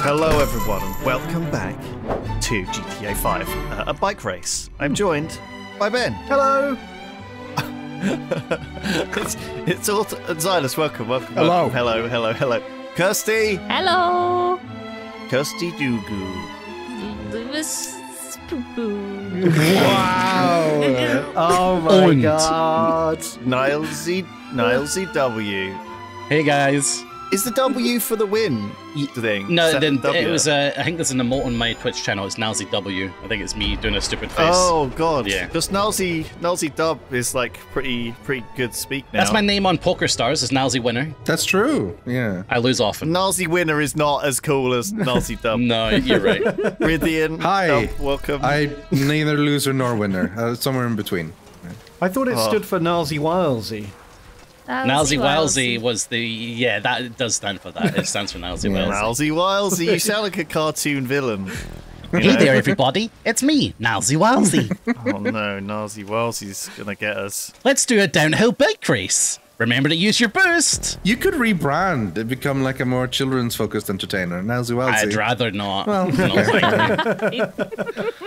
Hello, everyone, and welcome back to GTA 5, uh, a bike race. I'm joined by Ben. Hello. it's it's all Zylus. Welcome, welcome. Hello. welcome. hello, hello, hello. Kirsty, Hello, Kirsty Dugu. Lewis Wow. oh my Und. god. Nilesy, Nilesy W. Hey guys. Is the W for the win thing? No, Is then W? it was. Uh, I think there's an emote on my Twitch channel. It's Nowsy W. I think it's me doing a stupid face. Oh god, Yeah. Because Nilesy, Nilesy Dub is like pretty, pretty good speak now. That's my name on PokerStars. Is Nowsy Winner. That's true. Yeah. I lose often. Nilesy Winner is not as cool as Nilesy Dub. No, you're right. Rythian, Hi. Dub, welcome. I neither loser nor winner. Uh, somewhere in between. I thought it Oh. stood for Nazi Wilesy. Nowsy Walsy was the yeah that does stand for that. It stands for Nowsy Walsy. Nilesy Walsy, you sound like a cartoon villain. You Hey know? there, everybody! It's me, Nowsy Walsy. Oh no, Nazi Walsy's gonna get us. Let's do a downhill bike race. Remember to use your boost. You could rebrand and become like a more children's focused entertainer. Now Zuelzi. I'd rather not. Well, No.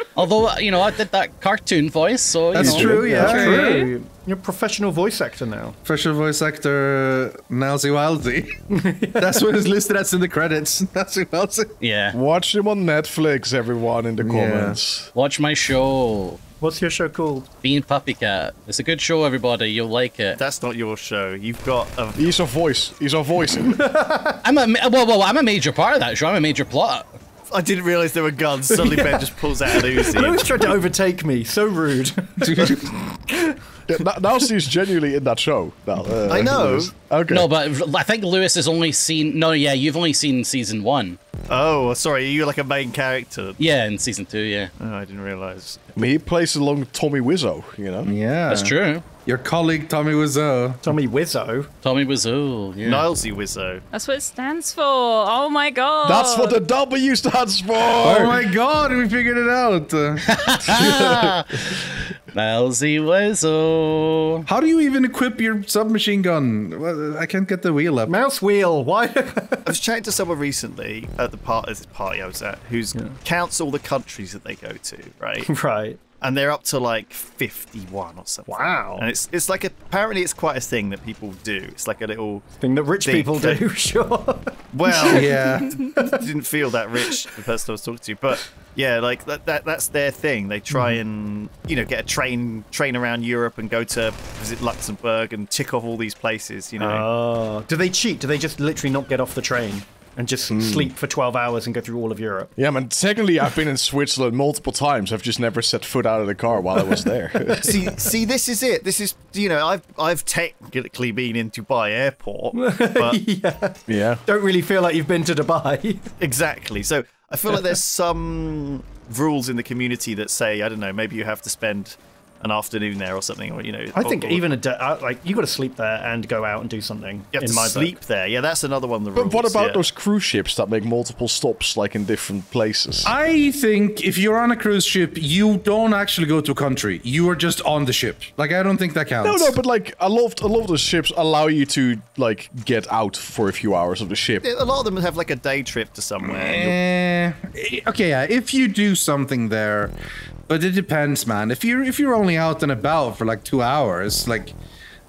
Although you know, I did that cartoon voice, so you That's know. true, yeah. True. You're a professional voice actor now. Professional voice actor Nazi Wildsy. That's what is listed as in the credits. Nazi Wildsy. Yeah. Watch him on Netflix, everyone in the Yeah. comments. Watch my show, What's your show called? Bee and PuppyCat. It's a good show, everybody. You'll like it. That's not your show. You've got a. He's a voice. He's a voice. I'm a ma- well, well, I'm a major part of that show. I'm a major plot. I didn't realize there were guns. Suddenly Ben just pulls out an Uzi. Lewis tried to overtake me. So rude. Yeah, now, now she's genuinely in that show. Now, uh, I know. Okay. No, but I think Lewis has only seen. No, yeah, you've only seen season one. Oh, sorry. Are you like a main character? Yeah, in season two, yeah, Oh, I didn't realize. I mean, he plays along Tommy Wiseau, you know? Yeah. that's true. Your colleague Tommy Wiseau. Tommy Wiseau. Tommy Wiseau. Yeah. Nilesy Wizzo. That's what it stands for. Oh my god. That's what the W stands for! Oh my god, we figured it out. Nilesy Wiseau. how do you even equip your submachine gun? I can't get the wheel up. Mouse wheel. Why? I was chatting to someone recently at the part this party I was at, who's counts all the countries that they go to, right? right. And they're up to like fifty-one or something. Wow. And it's it's like apparently it's quite a thing that people do. It's like a little Thing that rich Big people thing. do. Sure. well, Yeah. didn't feel that rich the person I was talking to, but yeah, like that, that that's their thing. They try hmm. and you know get a train train around Europe and go to visit Luxembourg and tick off all these places. You know, Oh. Do they cheat? Do they just literally not get off the train and just hmm. sleep for 12 hours and go through all of Europe? Yeah, man. Secondly, I've been in Switzerland multiple times. I've just never set foot out of the car while I was there. see, see, this is it. This is you know, I've I've technically been in Dubai Airport, but yeah. yeah. Don't really feel like you've been to Dubai. exactly. So I feel like there's some rules in the community that say I don't know, maybe you have to spend an afternoon there or something, or you know, I think or- or even a day, uh, like you got to sleep there and go out and do something. you have in to my sleep book. there. Yeah, that's another one of the But rules. what about yeah. those cruise ships that make multiple stops, like in different places? I think if you're on a cruise ship, you don't actually go to a country. You are just on the ship. Like I don't think that counts. no, no, but like a lot, of, a lot of the ships allow you to like get out for a few hours of the ship. A lot of them have like a day trip to somewhere. Eh, okay, yeah. If you do something there, but it depends, man. If you're if you're only out and about for like two hours, like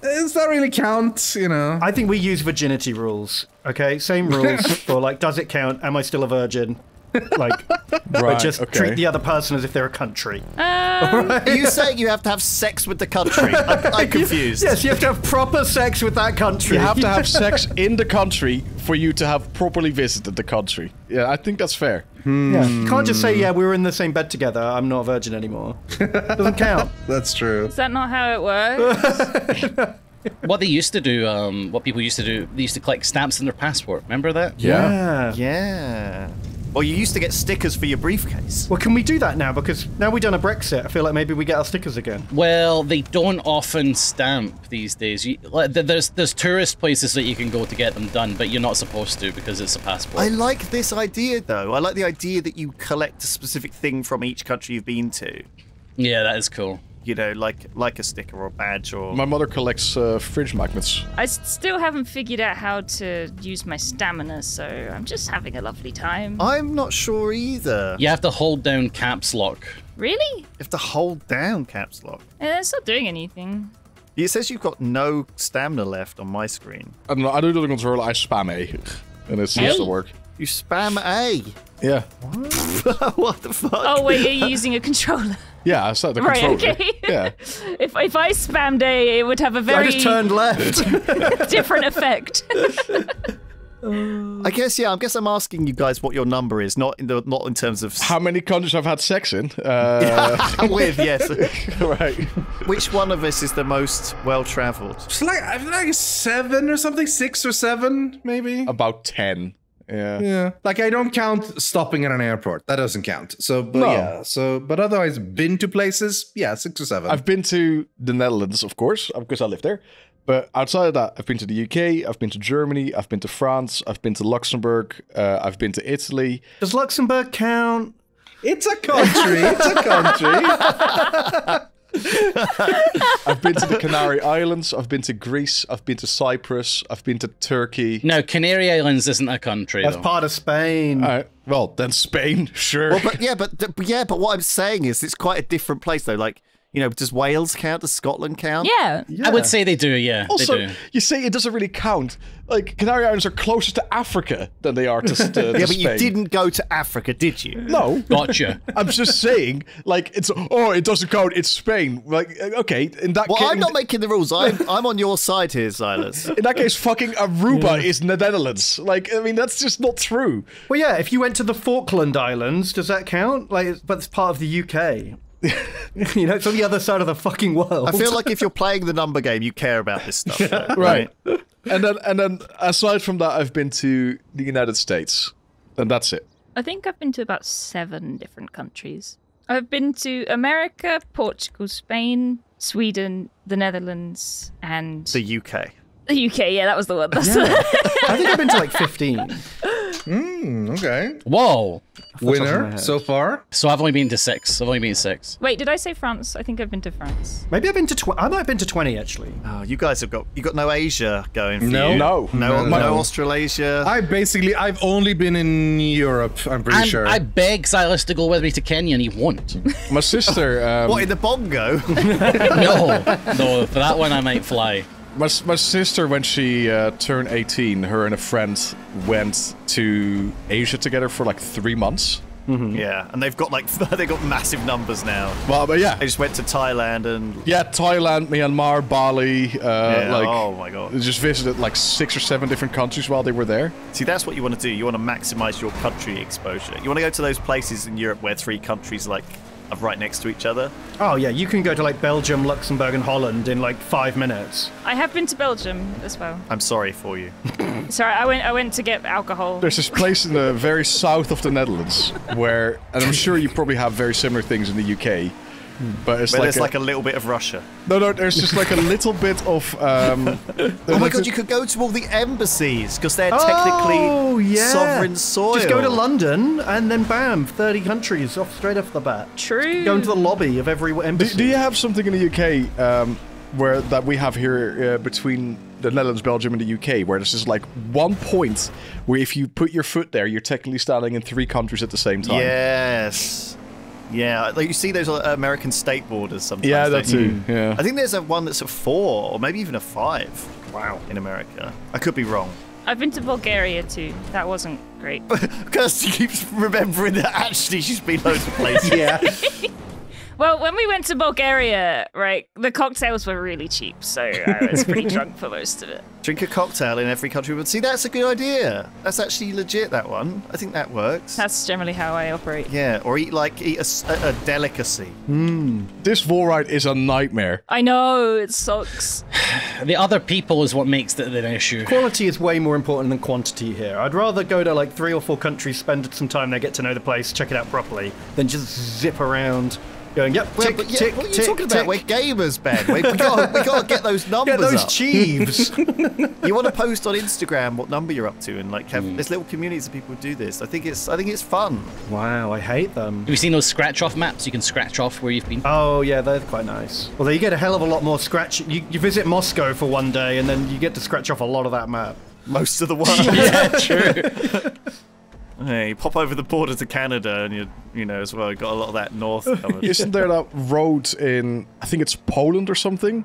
does that really count? You know? I think we use virginity rules. Okay, same rules for like, does it count? Am I still a virgin? Like, Right, just okay. treat the other person as if they're a country. Um, Are you saying you have to have sex with the country? I'm, I'm confused. Yes, you have to have proper sex with that country. You have to have sex in the country for you to have properly visited the country. Yeah, I think that's fair. Yeah. You can't just say, yeah, we were in the same bed together. I'm not a virgin anymore. Doesn't count. That's true. is that not how it works? What they used to do, um, what people used to do, they used to collect stamps in their passport. Remember that? Yeah. Yeah. Well, you used to get stickers for your briefcase. Well, can we do that now? Because now we've done a Brexit, I feel like maybe we get our stickers again. Well, they don't often stamp these days. You, like, there's there's tourist places that you can go to get them done, but you're not supposed to because it's a passport. I like this idea, though. I like the idea that you collect a specific thing from each country you've been to. yeah, that is cool. You know, like like a sticker or a badge or. My mother collects uh, fridge magnets. I still haven't figured out how to use my stamina, so I'm just having a lovely time. I'm not sure either. You have to hold down caps lock. Really? You have to hold down caps lock. Eh, It's not doing anything. It says you've got no stamina left on my screen. I don't know. I do the control. I spam A, and it seems to work. You spam A. Yeah. what the fuck? Oh wait, are you using a controller? Yeah, I said the Right, controller. okay. Yeah. If if I spammed A, it would have a very I just turned left. different effect. I guess yeah. I guess I'm asking you guys what your number is, not in the not in terms of How many countries I've had sex in? Uh, with yes. right. Which one of us is the most well travelled? Like I feel like seven or something, six or seven, maybe. About 10. Yeah. Yeah, like I don't count stopping at an airport. That doesn't count. So, but No. yeah. So, but otherwise, been to places. Yeah, six or seven. I've been to the Netherlands, of course, because I live there. But outside of that, I've been to the UK, I've been to Germany, I've been to France, I've been to Luxembourg, uh, I've been to Italy. Does Luxembourg count? It's a country. it's a country. I've been to the Canary Islands, I've been to Greece, I've been to Cyprus, I've been to Turkey. No, Canary Islands isn't a country. That's though. part of Spain. Uh, well, then Spain, sure. Well, but yeah, but but yeah, but what I'm saying is it's quite a different place though. Like you know, does Wales count? Does Scotland count? Yeah. I would say they do. Yeah, also, they do. you say it doesn't really count. Like, Canary Islands are closer to Africa than they are to, to, to Yeah, but you didn't go to Africa, did you? No. Gotcha. I'm just saying, like, it's, oh, it doesn't count, it's Spain. Like, okay, in that case Well, case. I'm not making the rules. I'm I'm on your side here, Zylus. in that case, fucking Aruba is the Netherlands. Like, I mean, that's just not true. Well, yeah. If you went to the Falkland Islands, does that count? Like, but it's part of the UK. you know, it's on the other side of the fucking world. I feel like if you're playing the number game, you care about this stuff, though, Right. and then, and then, aside from that, I've been to the United States, and that's it. I think I've been to about seven different countries. I've been to America, Portugal, Spain, Sweden, the Netherlands, and The UK. the UK. Yeah, that was the one. That's I think I've been to like 15. okay. Whoa. Winner so far. So I've only been to six. I've only been six. Wait, did I say France? I think I've been to France. Maybe I've been to. Tw- I might have been to 20 actually. Oh, you guys have got you got no Asia going for No. you. No. no, No, no, no. Australasia. I basically I've only been in Europe. I'm pretty And sure. I beg Zylus to go with me to Kenya, and he won't. My sister, um, what in the bongo? no, no. For that one, I might fly. My, my sister, when she uh, turned 18, her and a friend went to Asia together for like three months. yeah, and they've got like they've got massive numbers now. Well, but yeah. They just went to Thailand and Yeah, Thailand, Myanmar, Bali, uh, yeah, like oh my god. they just visited like six or seven different countries while they were there. See, that's what you want to do. You want to maximize your country exposure. You want to go to those places in Europe where three countries like are right next to each other. Oh yeah, you can go to like Belgium, Luxembourg, and Holland in like five minutes. I have been to Belgium as well. I'm sorry for you. Sorry, I went. I went to get alcohol. There's this place in the very south of the Netherlands where, and I'm sure you probably have very similar things in the UK, but it's Where like, there's a, like a little bit of Russia. no, no. There's just like a little bit of. Um, Oh my god, you could go to all the embassies because they're technically oh yeah, sovereign soil. Just go to London and then bam, 30 countries off straight off the bat. True. Go into the lobby of every Do, embassy. do you have something in the UK um, where that we have here uh, between the Netherlands, Belgium, and the UK, where there's just like one point where if you put your foot there, you're technically standing in three countries at the same time. Yes. Yeah, like you see those uh, American state borders sometimes. yeah, that too. Yeah. I think there's a one that's a four or maybe even a five. Wow. In America, I could be wrong. I've been to Bulgaria too. That wasn't great. Kirsty keeps remembering that actually she's been loads of places. yeah. well, when we went to Bulgaria, right, the cocktails were really cheap, so I was pretty drunk for most of it. Drink a cocktail in every country. But see, that's a good idea. That's actually legit. That one. I think that works. That's generally how I operate. yeah, or eat like eat a, s- a- a delicacy. Hmm. This Volride is a nightmare. I know it sucks. The other people is what makes it an issue. Quality is way more important than quantity here. I'd rather go to like three or four countries, spend some time there, get to know the place, check it out properly, than just zip around going, yep, Well, tick, but yeah, tick, what are you tick, talking tick. about? We're gamers, Ben. We, we got we got to get those numbers Get those up. cheeves. you want to post on Instagram what number you're up to, and like have Hmm. there's little communities of people who do this. I think it's I think it's fun. wow, I hate them. Have you seen those scratch off maps? You can scratch off where you've been. Oh yeah, they're quite nice. Although you get a hell of a lot more scratch. You, you visit Moscow for one day, and then you get to scratch off a lot of that map. Most of the world. yeah, true. Hey, you pop over the border to Canada, and you you know as well you got a lot of that north covered. Isn't there that road in I think it's Poland or something,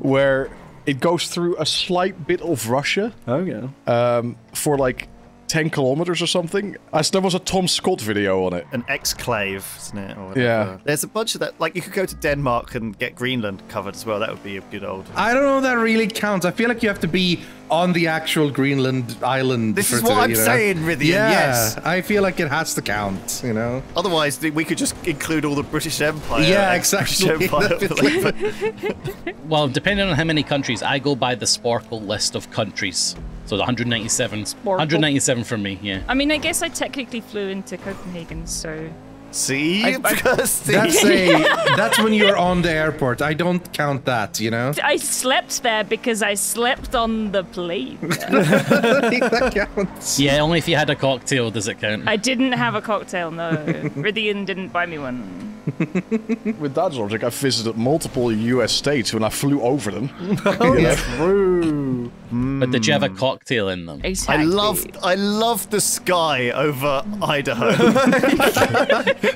where it goes through a slight bit of Russia Oh yeah. um, for like ten kilometers or something? As there was a Tom Scott video on it. An exclave, isn't it? Or. Yeah. There's a bunch of that. Like you could go to Denmark and get Greenland covered as well. That would be a good old. I don't know if that really counts. I feel like you have to be on the actual Greenland island. This for is what to, I'm you know? saying, Rythian, Yeah, yes. I feel like it has to count. You know. Otherwise, we could just include all the British Empire. Yeah, exactly. Empire, Well, depending on how many countries, I go by the Sporcle list of countries. So the 197. 197 for me, yeah. I mean, I guess I technically flew into Copenhagen, so See, I- I- See? That's a that's when you're on the airport. I don't count that. You know. I slept there because I slept on the plane. That counts. Yeah, only if you had a cocktail does it count. I didn't have a cocktail, no. Rythian didn't buy me one. With that logic, I visited multiple U.S. states when I flew over them. Oh yeah. True. But did you have a hmm. cocktail in them? I Exactly. love, I love the sky over Idaho.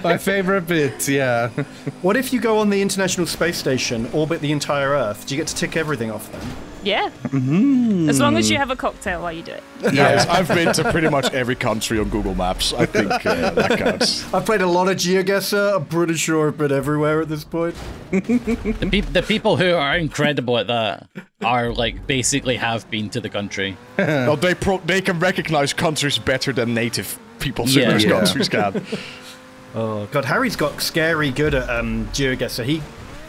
My favorite bit. Yeah. What if you go on the International Space Station, orbit the entire Earth? Do you get to tick everything off then? Yeah. Mm-hmm. As long as you have a cocktail while you do it. Yes, I've been to pretty much every country on Google Maps. I think uh, that counts. I've played a lot of GeoGuessr. I'm pretty sure I've been everywhere at this point. The, peop the people who are incredible at that are like basically have been to the country. Well, they pro- they can recognize countries better than native peoples in Yeah. those Yeah. countries can. Oh god, Harry's got scary good at um, GeoGuessr. He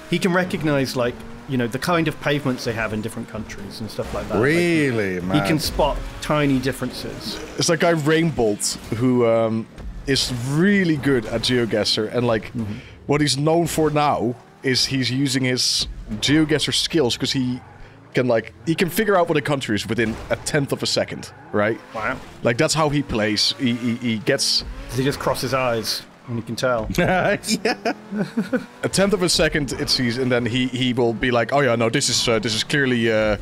he can recognize like you know the kind of pavements they have in different countries and stuff like that. Like, Really, man. he can spot tiny differences. It's that guy Rainbolt who um, is really good at GeoGuessr, and like what he's known for now is he's using his GeoGuessr skills because he can like he can figure out what a country is within a tenth of a second, right? Wow. Like that's how he plays. He he, he gets He just crosses his eyes and you can tell. yeah. a tenth of a second it sees, and then he he will be like, oh yeah, no, this is uh, this is clearly. Uh,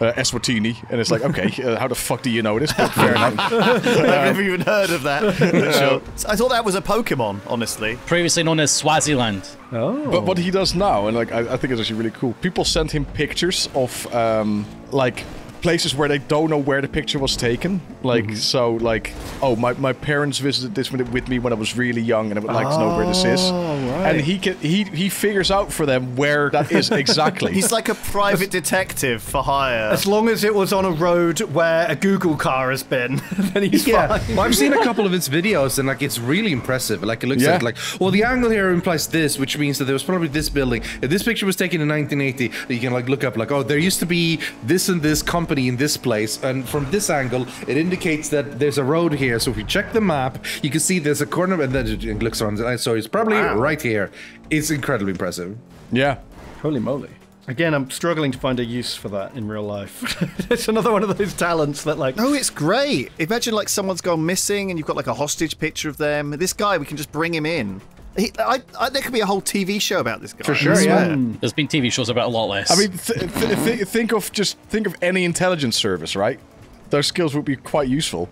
uh, Eswatini, and it's like, okay, uh, how the fuck do you know this? But fair enough. I've never even heard of that. But sure. I thought that was a Pokemon, honestly. Previously known as Swaziland. Oh. But what he does now, and like I, I think it's actually really cool. People send him pictures of um, like places where they don't know where the picture was taken. Like mm-hmm. so, like oh, my, my parents visited this with, with me when I was really young, and I would like to know where this is. Oh, right. And he can he he figures out for them where that is exactly. He's like a private detective for hire. As long as it was on a road where a Google car has been, then he's Yeah, fine. well, I've seen a couple of his videos, and like it's really impressive. Like it looks Yeah. at like, well, the angle here implies this, which means that there was probably this building. If this picture was taken in 1980, you can like look up like, oh, there used to be this and this company in this place, and from this angle, it indicates that there's a road here. So if you check the map, you can see there's a corner, and then it it looks around. Uh, so it's probably Wow. right here. It's incredibly impressive. yeah. Holy moly. Again, I'm struggling to find a use for that in real life. it's another one of those talents that, like, No, it's great. Imagine like someone's gone missing and you've got like a hostage picture of them. This guy, we can just bring him in. He, I, I, there could be a whole TV show about this guy. For sure, yeah. swear. There's been TV shows about a lot less. I mean, th- th- th- think of just think of any intelligence service, right? Those skills would be quite useful.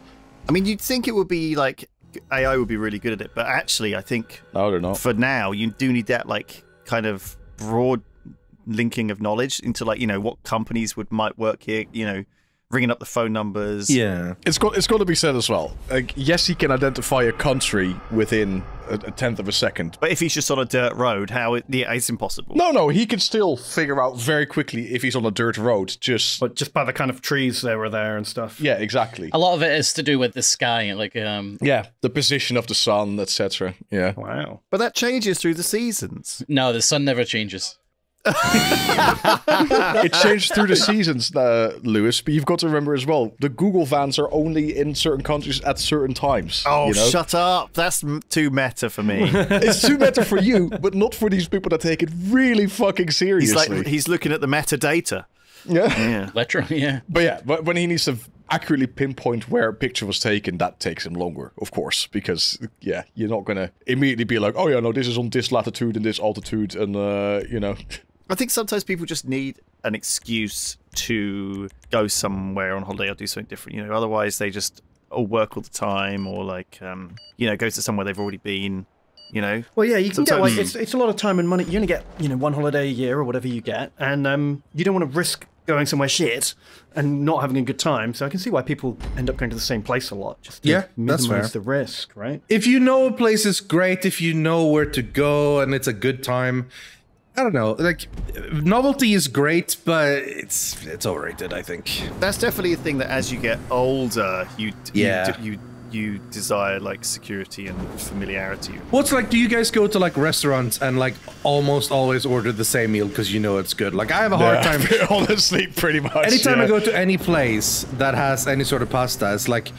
I mean, you'd think it would be like AI would be really good at it, but actually, I think No, they're not. for now you do need that like kind of broad linking of knowledge into like you know what companies would might work here. You know, ringing up the phone numbers. Yeah. It's got it's got to be said as well. Like, yes, he can identify a country within a, a tenth of a second. But if he's just on a dirt road, how it, yeah, it's impossible. No, no, he can still figure out very quickly if he's on a dirt road. Just but just by the kind of trees that were there and stuff. yeah, exactly. a lot of it is to do with the sky, like um. Yeah, the position of the sun, etc. Yeah. Wow. But that changes through the seasons. No, the sun never changes. It changed through the seasons, uh, Lewis. But you've got to remember as well, the Google vans are only in certain countries at certain times. Oh, you know? shut up! That's m- too meta for me. It's too meta for you, but not for these people that take it really fucking seriously. he's seriously. like he's looking at the metadata. yeah. Yeah. Literally, yeah. But yeah, but when he needs to accurately pinpoint where a picture was taken, that takes him longer, of course, because yeah, you're not gonna immediately be like, oh yeah, no, this is on this latitude and this altitude, and uh, you know, I think sometimes people just need an excuse to go somewhere on holiday or do something different. You know, otherwise they just all work all the time or like um, you know go to somewhere they've already been. You know, Well, yeah, you can get like Sometimes- it's, it's a lot of time and money. You only get you know one holiday a year or whatever you get, and um, you don't want to risk going somewhere shit and not having a good time. So I can see why people end up going to the same place a lot, just to Yeah, that's minimize fair. the risk, right? if you know a place is great, if you know where to go and it's a good time, I don't know. Like novelty is great, but it's it's overrated. I think. that's definitely a thing that as you get older, you Yeah. you, you you desire like security and familiarity. What's like? Do you guys go to like restaurants and like almost always order the same meal because you know it's good? Like I have a hard time. honestly, pretty much. Anytime yeah. I go to any place that has any sort of pasta, it's like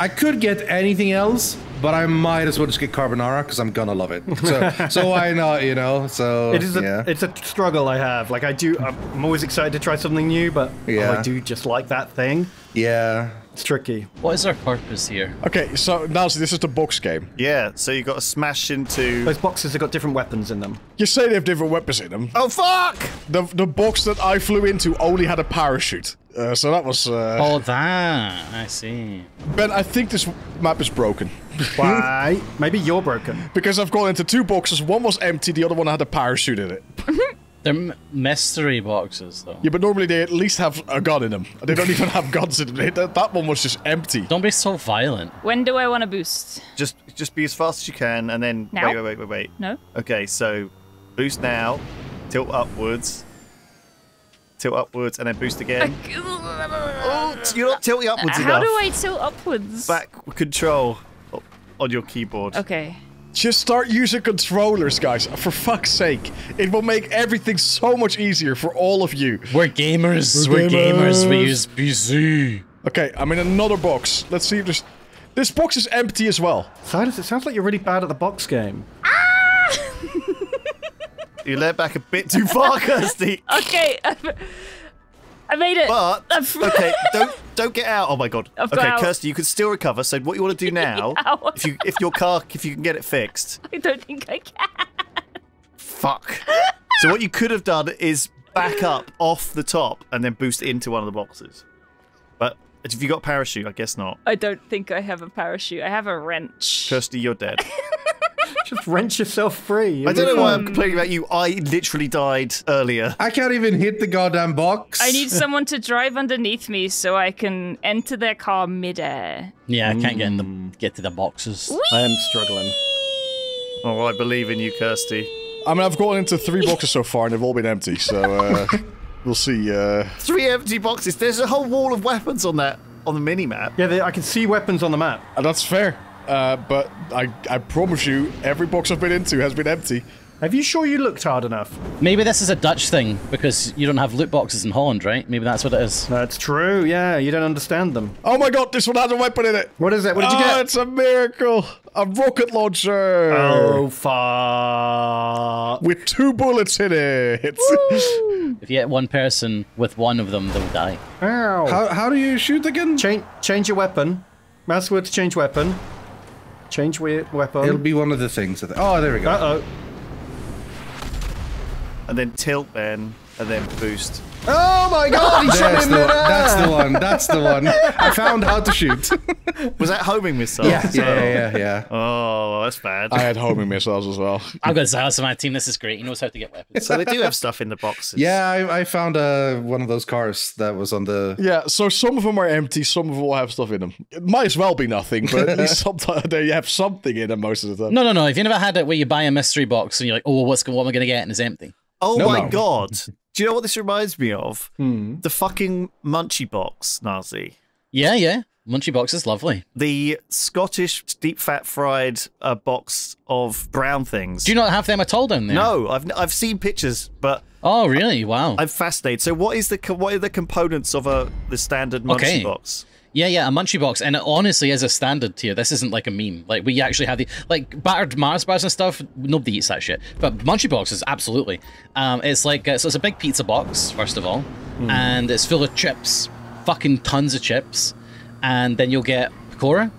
I could get anything else, but I might as well just get carbonara because I'm gonna love it. So, so why not? You know. So It is a yeah. it's a struggle I have. Like I do, I'm always excited to try something new, but oh, I do just like that thing. yeah. It's tricky. What is our purpose here? Okay, so now this is the box game. Yeah, so you got to smash into. Those boxes have got different weapons in them. You say they have different weapons in them. Oh fuck! The the box that I flew into only had a parachute, uh, so that was. Uh, Oh, that. I see. Ben, I think this map is broken Why? Maybe you're broken. because I've gone into two boxes. One was empty, the other one had a parachute in it. They're mystery boxes, though. Yeah, but normally they at least have a gun in them. They don't even have guns in them. They- That, that one was just empty. Don't be so violent. When do I want to boost? Just just be as fast as you can, and then Now? wait, wait, wait, wait, wait. No. Okay, so boost now, tilt upwards, tilt upwards, and then boost again. Oh, you're not tilting upwards How enough. do I tilt upwards? Back control on your keyboard. Okay. Just start using controllers, guys. For fuck's sake. It will make everything so much easier for all of you. We're gamers. We're, gamers. We use PC. Okay, I'm in another box. Let's see if this... This box is empty as well. Zylus, it sounds like you're really bad at the box game. Ah! You let back a bit too far, Kirsty. Okay. I made it. But okay, don't don't get out. Oh my god. I've okay. Kirsty, you can still recover. So what you want to do now? If you if your car if you can get it fixed. I don't think I can. Fuck. so what you could have done is back up off the top and then boost into one of the boxes. But if you got parachute, I guess not. I don't think I have a parachute. I have a wrench. Kirsty, you're dead. Just wrench yourself free. I don't know why I'm complaining about you. I literally died earlier. I can't even hit the goddamn box. I need someone to drive underneath me so I can enter their car midair. Yeah, I can't get in the get to the boxes. I am struggling. Oh, I believe in you, Kirsty. I mean, I've gone into three boxes so far and they've all been empty, so uh, we'll see. Uh, Three empty boxes. There's a whole wall of weapons on that on the mini map. Yeah, they, I can see weapons on the map. and that's fair. Uh, but I, I promise you, every box I've been into has been empty. Have you sure you looked hard enough? Maybe this is a Dutch thing because you don't have loot boxes in Holland, right? Maybe that's what it is. That's true. Yeah, you don't understand them. Oh my god, this one has a weapon in it! What is it? What did you oh, get? it's a miracle! A rocket launcher! Oh, fuck. With two bullets in it! If you hit one person with one of them, they'll die. Ow. How, how do you shoot again? change, change your weapon. Mouse word to change weapon. Change we- weapon. It'll be one of the things. That oh, there we go. Uh-oh. And then tilt Ben, and then boost. Oh my god, he shot That's him the, one. that's the one. That's the one. I found how to shoot. Was that homing missiles? yeah, yeah, yeah, yeah. Oh, that's bad. I had homing missiles as well. I've got Zylus on my team. This is great. He knows how to get weapons. so they do have stuff in the boxes. Yeah, I, I found uh, one of those cars that was on the. Yeah, so some of them are empty, some of them will have stuff in them. It might as well be nothing, but at least sometimes they have something in them most of the time. No, no, no. If you never had it where you buy a mystery box and you're like, oh, what's what am I going to get? And it's empty. Oh No, my no. god. Do you know what this reminds me of? The fucking munchie box, Nazi. Yeah, yeah. Munchie box is lovely. The Scottish deep fat fried uh, box of brown things. Do you not have them at all down there? No, I've I've seen pictures, but Oh, really? Wow. I'm fascinated. So, what is the what are the components of a the standard munchie Okay. box? Yeah, yeah, a munchie box, and it honestly is a standard tier. This isn't like a meme. Like we actually have the like battered Mars bars and stuff. Nobody eats that shit, but munchie boxes absolutely. Um, it's like uh, so it's a big pizza box first of all, and it's full of chips, fucking tons of chips, and then you'll get pakora,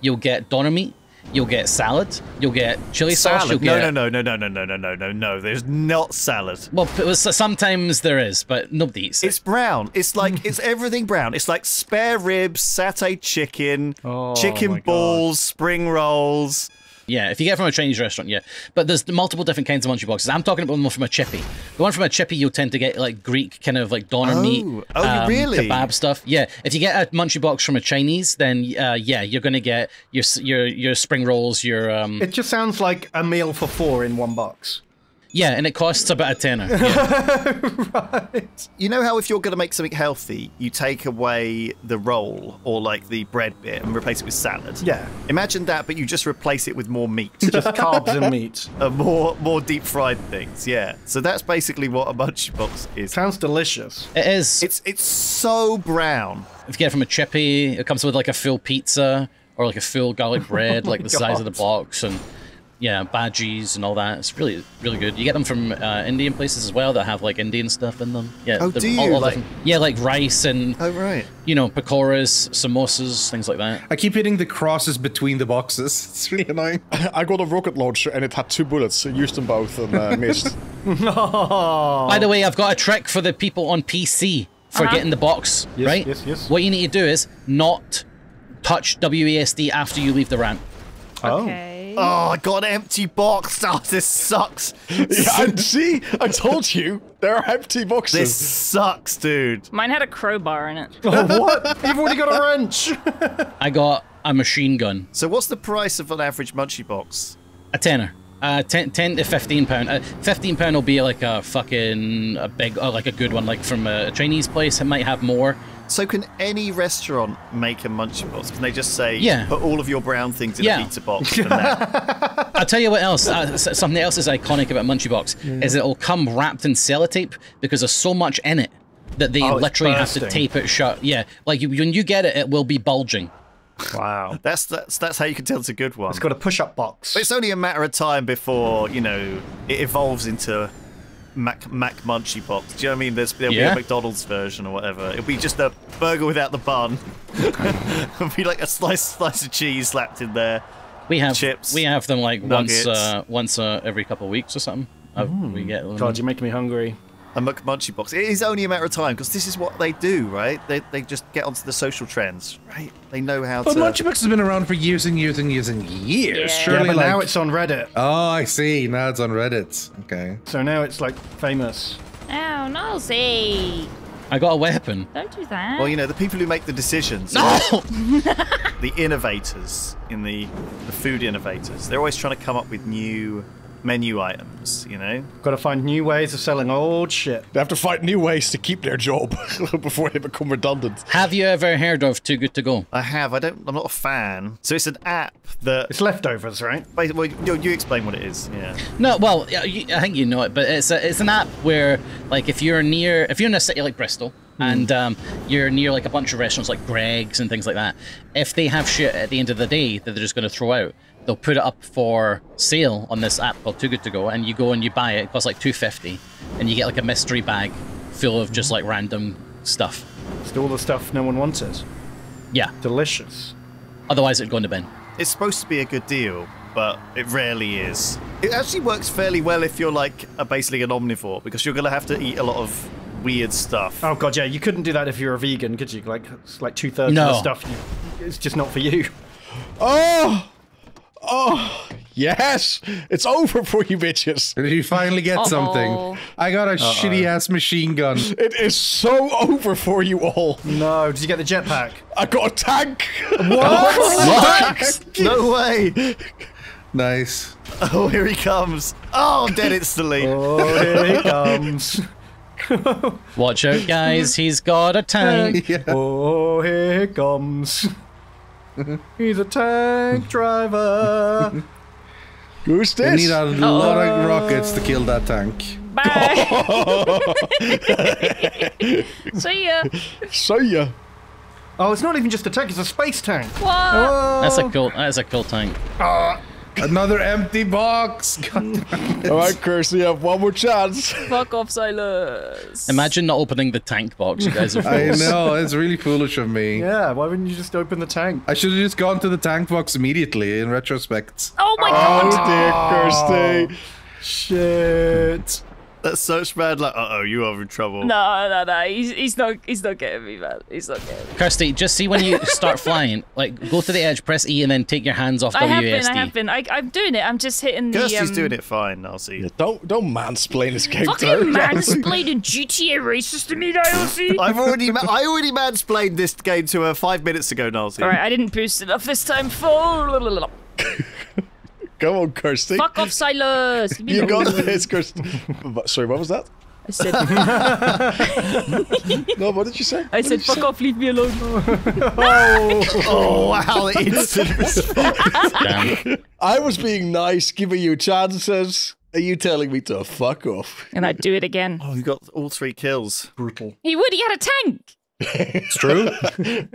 you'll get doner meat, you'll get salad, you'll get chili sauce. You'll No, get, no, no, no, no, no, no, no, no, no. There's not salad. Well, p- well, so- sometimes there is, but nobody eats it. It's brown. It's like it's everything brown. It's like spare ribs, satay chicken, Oh, my chicken God. balls, spring rolls. Yeah, if you get from a Chinese restaurant, yeah. But there's multiple different kinds of munchie boxes. I'm talking about one from a chippy. The one from a chippy, you'll tend to get like Greek kind of like doner Oh. meat, um, Oh, really? kebab stuff. Yeah, if you get a munchie box from a Chinese, then uh, yeah, you're gonna get your your your spring rolls, your um, It just sounds like a meal for four in one box. Yeah, and it costs about a tenner. Yeah. You know how if you're going to make something healthy, you take away the roll or like the bread bit and replace it with salad. Yeah. Imagine that, but you just replace it with more meat, Just carbs and meat. uh, more more deep fried things. Yeah. So that's basically what a munchie box is. Sounds delicious. it is. It's it's so brown. if you get it from a chippy, it comes with like a full pizza or like a full garlic bread, like the size of the box, and yeah, bhajis and all that. It's really, really good. You get them from uh, Indian places as well that have like Indian stuff in them. Yeah. Oh, do all- you? all Like- different- yeah, like rice and Oh right. you know pakoras, samosas, things like that. I keep hitting the crosses between the boxes. It's really annoying. I got a rocket launcher and it had two bullets. I used them both and uh, missed. By the way, I've got a trick for the people on PC for Uh-huh. getting the box. Yes, right? yes, yes. What you need to do is not touch WASD after you leave the ramp. Okay. Oh, I got an empty box. Oh, this sucks. yeah, and see, I told you there are empty boxes. This sucks, dude. Mine had a crowbar in it. Oh, what? You've already got a wrench. I got a machine gun. So what's the price of an average munchie box? A tenner. Uh, 10, 10 to 15 pound. Uh, 15 pound will be like a fucking a big, uh, like a good one, like from a Chinese place. It might have more. So can any restaurant make a munchie box? Can they just say, Yeah. put all of your brown things in Yeah. a pizza box? And that? I'll tell you what else. Uh, something else is iconic about Munchie Box is it'll come wrapped in sellotape because there's so much in it that they Oh, literally have to tape it shut. Yeah, like you, when you get it, it will be bulging. Wow. That's that's that's how you can tell it's a good one. It's got a push-up box. But it's only a matter of time before you know it evolves into Mac Mac Munchie box. Do you know what I mean? There's there'll be a McDonald's version or whatever. It'll be just a burger without the bun. It'll be like a slice slice of cheese slapped in there. We have Chips, we have them like nuggets. once uh, once uh, every couple of weeks or something. Uh, we get them. God, you're making me hungry. A Mc Munchie box. It is only a matter of time because this is what they do, right? They they just get onto the social trends, right? They know how But to. Munchie Box has been around for years and years and years and years. Yeah. Yeah, but like... now it's on Reddit. Oh, I see. Now it's on Reddit. Okay. So now it's like famous. Oh, Nosy. I got a weapon. Don't do that. Well, you know, the people who make the decisions, No. the innovators in the the food innovators, they're always trying to come up with new menu items. You know, Got to find new ways of selling old shit. They have to find new ways to keep their job before they become redundant. have you ever heard of Too Good to Go? I have. I don't. I'm not a fan. So it's an app that. It's leftovers, right? Wait, well, you, you explain what it is. Yeah. No, well, I think you know it, but it's a, it's an app where, like, if you're near, if you're in a city like Bristol and um, you're near like a bunch of restaurants like Greggs and things like that, if they have shit at the end of the day that they're just going to throw out, they'll put it up for sale on this app called Too Good to Go, and you go and you buy it. It costs like two fifty, and you get like a mystery bag full of just like random stuff. It's all the stuff no one wanted. Yeah. Delicious. Otherwise, it'd go in the bin. It's supposed to be a good deal, but it rarely is. It actually works fairly well if you're like a, basically an omnivore because you're gonna have to eat a lot of weird stuff. Oh god, yeah, you couldn't do that if you're a vegan, could you? Like, it's like two thirds No. of the stuff. You, it's just not for you. Oh! Oh! Yes! It's over for you bitches! Did you finally get Uh-oh. something? I got a shitty ass machine gun. It is so over for you all! No, did you get the jetpack? I got a tank! What? no way! Nice. Oh, here he comes. Oh, I'm dead instantly. Oh, here he comes. Watch out, guys! He's got a tank. Yeah. Oh, here he comes. He's a tank driver. Who's We this? need a lot of rockets to kill that tank. Bye. See ya. See ya. Oh, it's not even just a tank; it's a space tank. What? Oh, That's a cool. That's a cool tank. Uh, Another empty box. God. All right, Kirsty, you have one more chance. Fuck off, Zylus. Imagine not opening the tank box. You guys are I know it's really foolish of me. Yeah, why wouldn't you just open the tank? I should have just gone to the tank box immediately. In retrospect. Oh my Oh god. Oh dear, Kirsty. Oh. Shit. That's such bad. Like, uh oh, you are in trouble. No, no, no. He's, he's not. He's not getting me, man. He's not getting me. Kirsty, just see when you start flying, like go to the edge, press E, and then take your hands off I have been. WASD. I have been. I, I'm doing it. I'm just hitting the. Kirsty's um, doing it fine. I'll see. Don't don't mansplain this game to Fucking her. mansplaining GTA races to me, Nilesy. I've already, ma- I already mansplained this game to her five minutes ago, Nilesy. All right, I didn't boost enough this time. Full. Come on, Kirsty. Fuck off, Zylus. You got alone. this, Kirsty. Sorry, what was that? I said. No, what did you say? I said, fuck off. Leave me alone. Oh oh wow, the instant response. I was being nice, giving you chances. Are you telling me to fuck off? And I'd do it again. Oh, you got all three kills. Brutal. He would. He had a tank. It's true.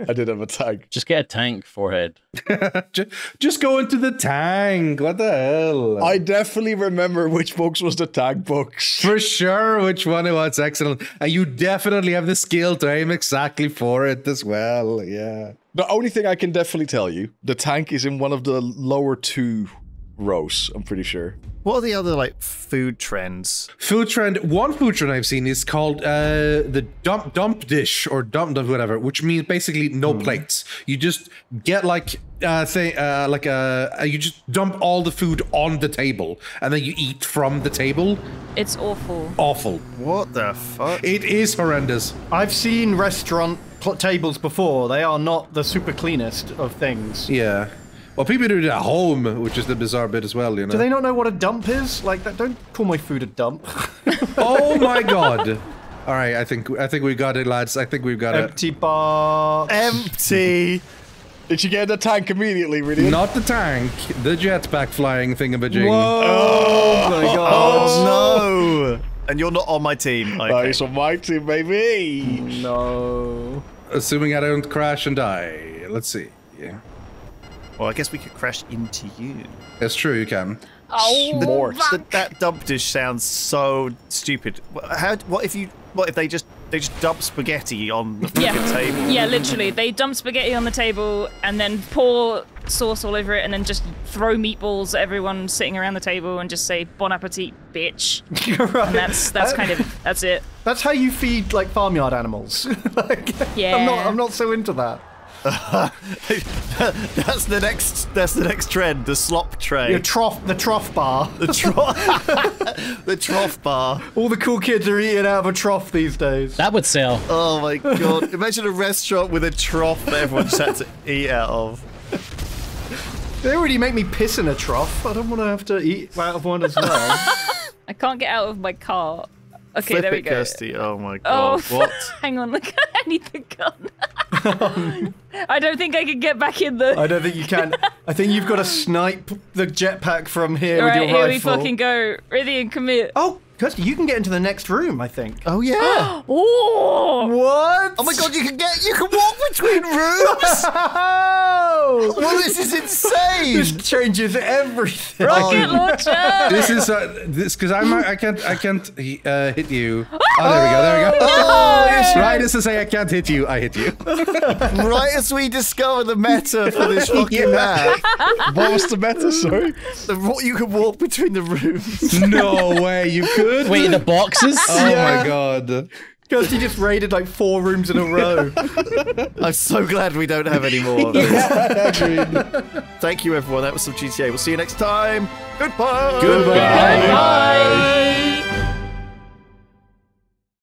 I did have a tag. Just get a tank forehead. just, just go into the tank. What the hell? I definitely remember which box was the tag box. For sure, which one it was excellent, and you definitely have the skill to aim exactly for it as well. Yeah. The only thing I can definitely tell you, the tank is in one of the lower two rows, I'm pretty sure. What are the other like food trends? Food trend. One food trend I've seen is called uh, the dump dump dish or dump dump whatever, which means basically no plates. You just get like uh, thing uh, like uh, you just dump all the food on the table and then you eat from the table. It's awful. Awful. What the fuck? It is horrendous. I've seen restaurant tables before. They are not the super cleanest of things. Yeah. Well, people do it at home, which is the bizarre bit as well. You know. Do they not know what a dump is? Like, that, don't call my food a dump. oh my god. All right, I think I think we got it, lads. I think we've got it. Empty bar. Empty. Did you get in the tank immediately, really? Not the tank, the jetpack flying thingamajig. Oh, oh my god. Oh no! And you're not on my team. Okay. Nice on my team, baby. No. Assuming I don't crash and die. Let's see. Yeah, Well, I guess we could crash into you. that's true. You can. Oh, Smart. That, that dump dish sounds so stupid. How? What if you? What if they just they just dump spaghetti on the Yeah. table? Yeah, literally. They dump spaghetti on the table and then pour sauce all over it and then just throw meatballs at everyone sitting around the table and just say bon appetit, bitch. right. And that's that's uh, kind of that's it. That's how you feed like farmyard animals. like, I'm not. I'm not so into that. that's the next. That's the next trend. The slop tray. Your trough, the trough bar. the trough. the trough bar. All the cool kids are eating out of a trough these days. That would sell. Oh my god! Imagine a restaurant with a trough that everyone just had to eat out of. They already make me piss in a trough. I don't want to have to eat out of one as well. I can't get out of my car. Okay, Flip there we it, go. Kirsty. Oh my Oh, god! What? hang on, look, I need the gun. I don't think I can get back in the. I don't think you can. I think you've got to snipe the jetpack from here All with right, your here we rifle. fucking go. Ready and commit. Oh, Kirsty, you can get into the next room. I think. Oh yeah! Oh, What? Oh my god! You can get. You can walk between rooms. Oh! well, this is insane. This changes everything. rocket launcher. This is uh, this because I'm I can't I can't uh, hit you. Oh, there we go. There we go. Oh, yes, Right as to say I can't hit you, I hit you. right as we discover the meta for this fucking map, What was the meta? Sorry. the, you can walk between the rooms. no way, you could. Wait, the boxes? Oh Yeah. my god. Because he just raided like four rooms in a row. I'm so glad we don't have any more of this. Thank you, everyone. That was some GTA. We'll see you next time. Goodbye. Goodbye. Bye.